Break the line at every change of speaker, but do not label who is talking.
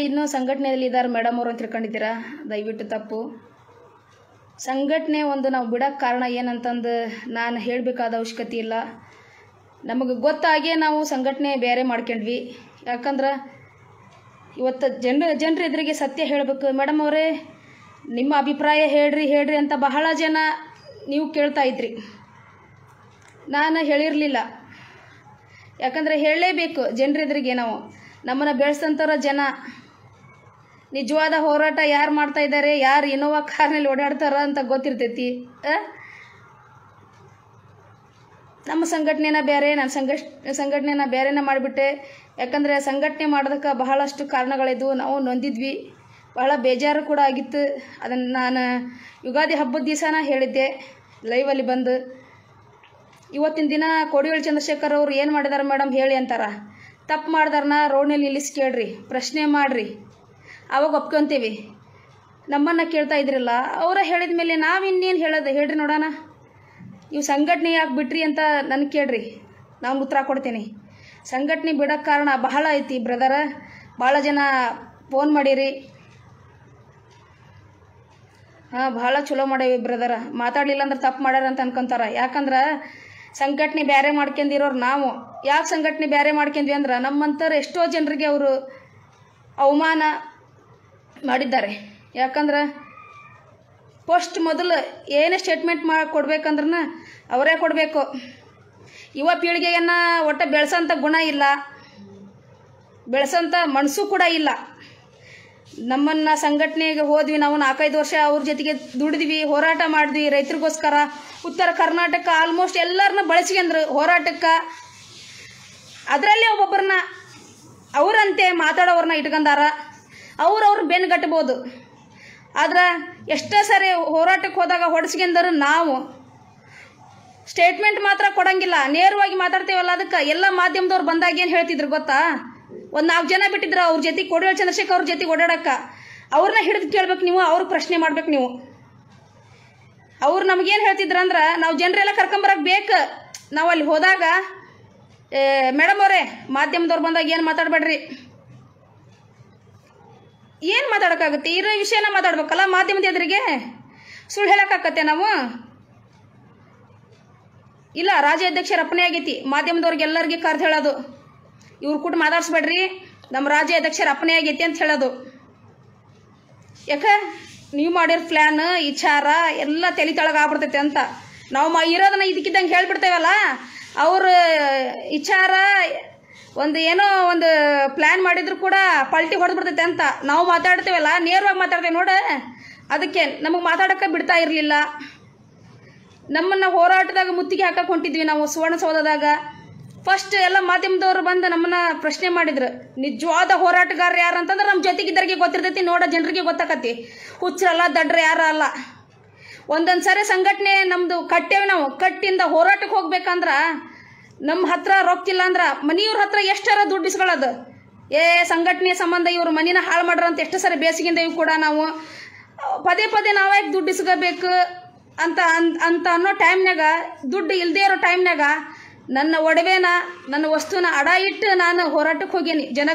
ಇನ್ನೂ ಸಂಘಟನೆಯಲ್ಲಿ ಇದ್ದಾರೆ ಮೇಡಮ್ ಅವರು ಅಂತ ತಿಳ್ಕೊಂಡಿದ್ದೀರಾ? ದಯವಿಟ್ಟು ತಪ್ಪು. ಸಂಘಟನೆ ಒಂದು ನಾವು ಬಿಡೋಕ್ಕೆ ಕಾರಣ ಏನಂತಂದು ನಾನು ಹೇಳಬೇಕಾದ ಅವಶ್ಯಕತೆ ಇಲ್ಲ. ನಮಗೆ ಗೊತ್ತಾಗೇ ನಾವು ಸಂಘಟನೆ ಬೇರೆ ಮಾಡ್ಕೊಂಡ್ವಿ. ಯಾಕಂದ್ರೆ ಇವತ್ತು ಜನ, ಜನರ ಎದುರಿಗೆ ಸತ್ಯ ಹೇಳಬೇಕು. ಮೇಡಮ್ ಅವರೇ, ನಿಮ್ಮ ಅಭಿಪ್ರಾಯ ಹೇಳ್ರಿ ಹೇಳ್ರಿ ಅಂತ ಬಹಳ ಜನ ನೀವು ಕೇಳ್ತಾ ಇದ್ರಿ. ನಾನು ಹೇಳಿರಲಿಲ್ಲ. ಯಾಕಂದರೆ ಹೇಳಲೇಬೇಕು ಜನರ ಎದುರಿಗೆ ನಾವು. ನಮ್ಮನ್ನು ಬೆಳೆಸಂಥವ್ರ ಜನ. ನಿಜವಾದ ಹೋರಾಟ ಯಾರು ಮಾಡ್ತಾ ಇದ್ದಾರೆ ಯಾರು ಇನೋವಾ ಕಾರ್ನಲ್ಲಿ ಓಡಾಡ್ತಾರ ಅಂತ ಗೊತ್ತಿರ್ತೈತಿ. ನಮ್ಮ ಸಂಘಟನೆನ ಬೇರೆ ನನ್ನ ಸಂಘ ಸಂಘಟನೆನ ಬೇರೆನ ಮಾಡಿಬಿಟ್ಟೆ. ಯಾಕಂದರೆ ಸಂಘಟನೆ ಮಾಡೋದಕ್ಕೆ ಬಹಳಷ್ಟು ಕಾರಣಗಳಿದ್ವು. ನಾವು ನೊಂದಿದ್ವಿ. ಬಹಳ ಬೇಜಾರು ಕೂಡ ಆಗಿತ್ತು. ಅದನ್ನು ನಾನು ಯುಗಾದಿ ಹಬ್ಬದ ದಿವಸನ ಹೇಳಿದ್ದೆ ಲೈವಲ್ಲಿ ಬಂದು. ಇವತ್ತಿನ ದಿನ ಕೋಡಿಹಳ್ಳಿ ಚಂದ್ರಶೇಖರ್ ಅವರು ಏನು ಮಾಡಿದಾರೆ ಮೇಡಮ್ ಹೇಳಿ ಅಂತಾರ. ತಪ್ಪು ಮಾಡ್ದಾರನ ರೋಡ್ನಲ್ಲಿ ನಿಲ್ಲಿಸಿ ಕೇಳ್ರಿ. ಪ್ರಶ್ನೆ ಮಾಡ್ರಿ. ಅವಾಗ ಒಪ್ಕೊಂತೀವಿ. ನಮ್ಮನ್ನು ಕೇಳ್ತಾ ಇದ್ರಲ್ಲ, ಅವರ ಹೇಳಿದ ಮೇಲೆ ನಾವು ಇನ್ನೇನು ಹೇಳೋದು? ಹೇಳ್ರಿ ನೋಡೋಣ. ಇವು ಸಂಘಟನೆ ಯಾಕೆ ಬಿಟ್ರಿ ಅಂತ ನನಗೆ ಕೇಳ್ರಿ. ನಾನು ಉತ್ತರ ಕೊಡ್ತೀನಿ. ಸಂಘಟನೆ ಬಿಡೋಕ್ಕೆ ಕಾರಣ ಬಹಳ ಐತಿ ಬ್ರದರ. ಭಾಳ ಜನ ಫೋನ್ ಮಾಡಿರಿ. ಹಾಂ ಭಾಳ ಚಲೋ ಮಾಡೇವಿ ಬ್ರದರ. ಮಾತಾಡಲಿಲ್ಲ ಅಂದ್ರೆ ತಪ್ಪು ಮಾಡ್ಯಾರ ಅಂತ ಅನ್ಕೊಂತಾರ. ಯಾಕಂದ್ರೆ ಸಂಘಟನೆ ಬೇರೆ ಮಾಡ್ಕೊಂಡಿರೋರು ನಾವು. ಯಾಕೆ ಸಂಘಟನೆ ಬೇರೆ ಮಾಡ್ಕೊಂಡ್ವಿ ಅಂದ್ರೆ ನಮ್ಮಂಥವ್ರು ಎಷ್ಟೋ ಜನರಿಗೆ ಅವರು ಅವಮಾನ ಮಾಡಿದ್ದಾರೆ. ಯಾಕಂದ್ರೆ ಫಸ್ಟ್ ಮೊದಲು ಏನೇ ಸ್ಟೇಟ್ಮೆಂಟ್ ಮಾ ಕೊಡ್ಬೇಕಂದ್ರನ ಅವರೇ ಕೊಡಬೇಕು. ಯುವ ಪೀಳಿಗೆಯನ್ನು ಒಟ್ಟು ಬೆಳೆಸೋಂಥ ಗುಣ ಇಲ್ಲ. ಬೆಳೆಸೋಂಥ ಮನಸ್ಸು ಕೂಡ ಇಲ್ಲ. ನಮ್ಮನ್ನು ಸಂಘಟನೆಗೆ ಹೋದ್ವಿ ನಾವು ನಾಲ್ಕೈದು ವರ್ಷ ಅವ್ರ ಜೊತೆಗೆ ದುಡಿದ್ವಿ, ಹೋರಾಟ ಮಾಡಿದ್ವಿ. ರೈತರಿಗೋಸ್ಕರ ಉತ್ತರ ಕರ್ನಾಟಕ ಆಲ್ಮೋಸ್ಟ್ ಎಲ್ಲರನ್ನ ಬಳಸ್ಕೊಂಡ್ರು ಹೋರಾಟಕ್ಕೆ. ಅದರಲ್ಲಿ ಒಬ್ಬೊಬ್ಬರನ್ನ ಅವರಂತೆ ಮಾತಾಡೋವ್ರನ್ನ ಇಟ್ಕೊಂಡಾರ ಅವ್ರು ಅವ್ರು ಬೆನ್ನು ಕಟ್ಬೋದು. ಆದ್ರೆ ಎಷ್ಟೇ ಸರಿ ಹೋರಾಟಕ್ಕೆ ಹೋದಾಗ ಹೊಡೆಸ್ಕೊಂಡರು ನಾವು. ಸ್ಟೇಟ್ಮೆಂಟ್ ಮಾತ್ರ ಕೊಡಂಗಿಲ್ಲ, ನೇರವಾಗಿ ಮಾತಾಡ್ತೇವಲ್ಲ ಅದಕ್ಕೆ. ಎಲ್ಲ ಮಾಧ್ಯಮದವ್ರು ಬಂದಾಗ ಏನು ಹೇಳ್ತಿದ್ರು ಗೊತ್ತಾ? ಒಂದು ನಾಲ್ಕು ಜನ ಬಿಟ್ಟಿದ್ರು ಅವ್ರ ಜೊತೆ ಕೊಡುವೆ ಚಂದ್ರಶೇಖರ್ ಅವ್ರ ಜೊತೆ ಓಡಾಡಕ್ಕ. ಅವ್ರನ್ನ ಹಿಡಿದು ಕೇಳ್ಬೇಕು ನೀವು, ಅವ್ರ ಪ್ರಶ್ನೆ ಮಾಡ್ಬೇಕು ನೀವು. ಅವ್ರು ನಮಗೇನು ಹೇಳ್ತಿದ್ರು ಅಂದ್ರೆ, ನಾವು ಜನರೆಲ್ಲ ಕರ್ಕೊಂಬರಕ್ ಬೇಕು. ನಾವು ಅಲ್ಲಿ ಹೋದಾಗ ಮೇಡಮ್ ಅವರೇ, ಮಾಧ್ಯಮದವ್ರು ಬಂದಾಗ ಏನು ಮಾತಾಡಬೇಡ್ರಿ? ಏನು ಮಾತಾಡೋಕ್ಕಾಗುತ್ತೆ? ಇರೋ ವಿಷಯನ ಮಾತಾಡ್ಬೇಕಲ್ಲ ಮಾಧ್ಯಮದ ಎದುರಿಗೆ? ಸುಳ್ಳು ಹೇಳೋಕ್ಕಾಗತ್ತೆ ನಾವು? ಇಲ್ಲ ರಾಜ್ಯಾಧ್ಯಕ್ಷರ ಅಪ್ಪನೇ ಆಗೈತಿ. ಮಾಧ್ಯಮದವ್ರಿಗೆ ಎಲ್ಲರಿಗೆ ಕರೆದು ಹೇಳೋದು. ಇವ್ರು ಕೂಡ ಮಾತಾಡ್ಸ್ಬೇಡ್ರಿ. ನಮ್ಮ ರಾಜ್ಯಾಧ್ಯಕ್ಷರ ಅಪ್ಪನೇ ಆಗೈತಿ ಅಂತ ಹೇಳೋದು. ಯಾಕೆ? ನೀವು ಮಾಡಿರೋ ಪ್ಲ್ಯಾನ್ ವಿಚಾರ ಎಲ್ಲ ತಲೆ ತಳಗೆ ಆಗ್ಬಿಡ್ತೈತೆ ಅಂತ. ನಾವು ಮಾ ಇರೋದನ್ನ ಇದಕ್ಕಿದ್ದಂಗೆ ಹೇಳ್ಬಿಡ್ತೇವಲ್ಲ? ಅವ್ರ, ವಿಚಾರ ಒಂದು ಏನೋ ಒಂದು ಪ್ಲ್ಯಾನ್ ಮಾಡಿದ್ರು ಕೂಡ ಪಲ್ಟಿ ಹೊಡೆದ್ಬಿಡ್ತೈತೆ ಅಂತ ನಾವು ಮಾತಾಡ್ತೇವಲ್ಲ, ನೇರವಾಗಿ ಮಾತಾಡ್ತೇವೆ ನೋಡ. ಅದಕ್ಕೆ ನಮಗೆ ಮಾತಾಡೋಕ್ಕೆ ಬಿಡ್ತಾ ಇರಲಿಲ್ಲ. ನಮ್ಮನ್ನು ಹೋರಾಟದಾಗ ಮುತ್ತಿಗೆ ಹಾಕಕ್ಕೆ ಹೊಂಟಿದ್ವಿ ನಾವು ಸುವರ್ಣಸೌಧದಾಗ ಫಸ್ಟ್ ಎಲ್ಲ ಮಾಧ್ಯಮದವರು ಬಂದು ನಮ್ಮನ್ನ ಪ್ರಶ್ನೆ ಮಾಡಿದ್ರು, ನಿಜವಾದ ಹೋರಾಟಗಾರ ಯಾರು ಅಂತಂದ್ರೆ ನಮ್ಮ ಜೊತೆಗಿದ್ದರಿಗೆ ಗೊತ್ತಿರ್ತೈತಿ, ನೋಡ ಜನರಿಗೆ ಗೊತ್ತಾಕತಿ. ಹುಚ್ಚರಲ್ಲ, ದಡ್ರ ಯಾರು ಅಲ್ಲ. ಒಂದೊಂದು ಸರಿ ಸಂಘಟನೆ ನಮ್ಮದು ಕಟ್ಟೇವೆ ನಾವು, ಕಟ್ಟಿಂದ ಹೋರಾಟಕ್ಕೆ ಹೋಗ್ಬೇಕಂದ್ರ ನಮ್ಮ ಹತ್ರ ರೊಕ್ಕಿಲ್ಲ ಅಂದ್ರೆ ಮನೆಯವ್ರ ಹತ್ರ ಎಷ್ಟರ ದುಡ್ಡು ಇಸ್ಕೊಳ್ಳೋದು? ಏ, ಸಂಘಟನೆ ಸಂಬಂಧ ಇವರು ಮನಿನ ಹಾಳು ಮಾಡ್ರ ಅಂತ ಎಷ್ಟು ಸರಿ ಇವು ಕೂಡ ನಾವು, ಪದೇ ಪದೇ ನಾವ್ಯಾಕೆ ದುಡ್ಡು ಇಸ್ಕೋಬೇಕು ಅಂತ ಅಂತ ಅನ್ನೋ ಟೈಮ್ನಾಗ ದುಡ್ಡು ಇಲ್ಲದೇ ಇರೋ ಟೈಮ್ನಾಗ ನನ್ನ ಒಡವೆನ, ನನ್ನ ವಸ್ತುನ ಅಡ ಇಟ್ಟು ನಾನು ಹೋರಾಟಕ್ಕೆ ಹೋಗೇನಿ. ಜನ